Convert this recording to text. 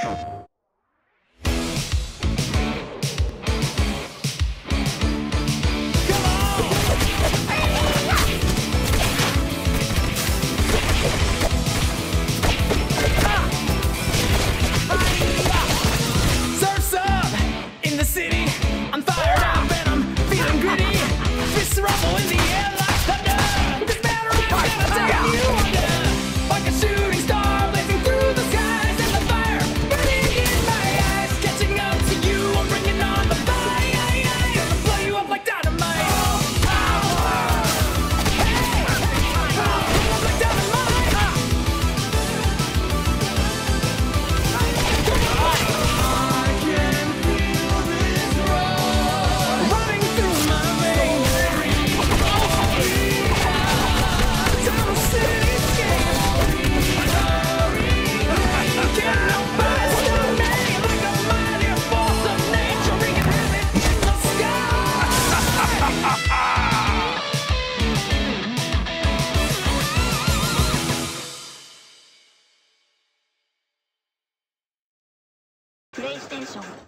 you プレイステーション。